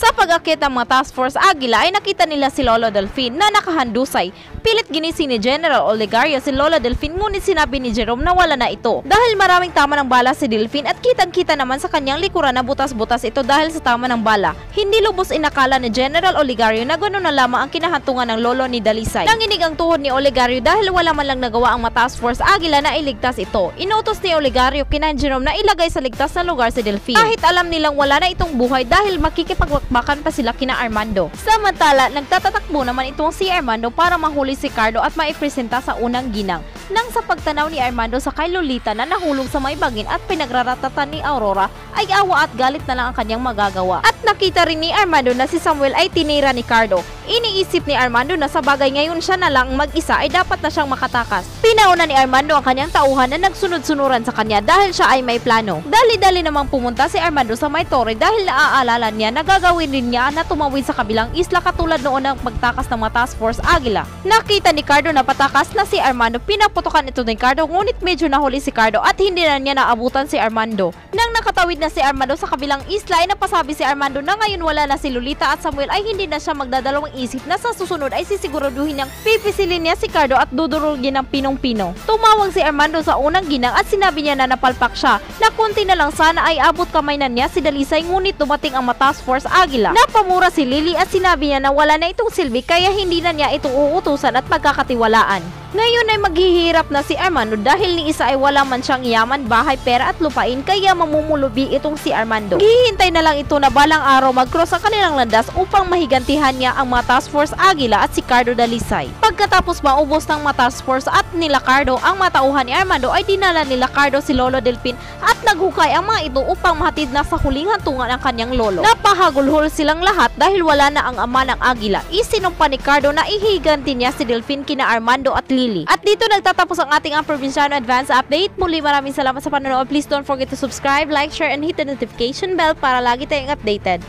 Sa pag-akit ng mga Task Force Agila ay nakita nila si Lolo Delfin na nakahandusay. Pilit ginising ni General Olegario si Lola Delfin ngunit sinabi ni Jerome na wala na ito. Dahil maraming tama ng bala si Delfin at kitang-kita naman sa kanyang likuran na butas-butas ito dahil sa tama ng bala. Hindi lubos inakala ni General Olegario na gano'n na lamang ang kinahantungan ng lolo ni Dalisay. Nanginig ang tuhod ni Olegario dahil wala man lang nagawa ang mga Task Force Agila na iligtas ito. Inutos ni Olegario kina Jerome na ilagay sa ligtas na lugar si Delfin. Kahit alam nilang wala na itong buhay dahil makikipagwakbakan pa sila kina Armando. Samantala, nagtatatakbo naman itong si Armando para mahuli si Cardo at maipresenta sa unang ginang. Nang sa pagtanaw ni Armando sa kay Lolita na nahulog sa may bangin at pinagraratatan ni Aurora, ay awa at galit na lang ang kanyang magagawa. At nakita rin ni Armando na si Samuel ay tinira ni Cardo. Iniisip ni Armando na sa bagay ngayon siya na lang mag-isa ay dapat na siyang makatakas. Pinauna ni Armando ang kanyang tauhan na nagsunod-sunuran sa kanya dahil siya ay may plano. Dali-dali namang pumunta si Armando sa may tore dahil naaalala niya na gagawin rin niya na tumawid sa kabilang isla katulad noon ng pagtakas ng mga Task Force Agila. Nakita ni Cardo na patakas na si Armando, pinaputokan ito ni Cardo ngunit medyo nahuli si Cardo at hindi na niya naabutan si Armando. Nang nakatawid na si Armando sa kabilang isla ay napasabi si Armando na ngayon wala na si Lolita at Samuel ay hindi na siya magdadalawang isip na sa susunod ay sisiguraduhin niyang pipisilin niya si Cardo at dudurugin ng pinong-pino. Tumawag si Armando sa unang ginang at sinabi niya na napalpak siya na kunti na lang sana ay abot kamay na niya si Dalisay ngunit dumating ang Task Force Agila. Napamura si Lily at sinabi niya na wala na itong silbi kaya hindi na niya ito uutusan at pagkakatiwalaan. Ngayon ay maghihirap na si Armando dahil ni isa ay wala man siyang yaman, bahay, pera at lupain kaya mamumulubi itong si Armando. Hihintay na lang ito na balang araw mag-cross ang kanilang landas upang mahigantihan niya ang mga Task Force Agila at si Cardo Dalisay. Pagkatapos maubos ng mga Task Force at nila Cardo ang matauhan ni Armando ay dinala nila Cardo si Lolo Delpin at naghukay ang mga ito upang mahatid na sa huling hantungan ang kanyang lolo. Napahagulhol silang lahat dahil wala na ang ama ng Agila. Isinumpa ni Cardo na ihiganti niya si Delphin kina Armando at Lily. At dito nagtatapos ang ating ang Provinciano Advance Update. Muli maraming salamat sa panonood. Please don't forget to subscribe, like, share, and hit the notification bell para lagi tayong updated.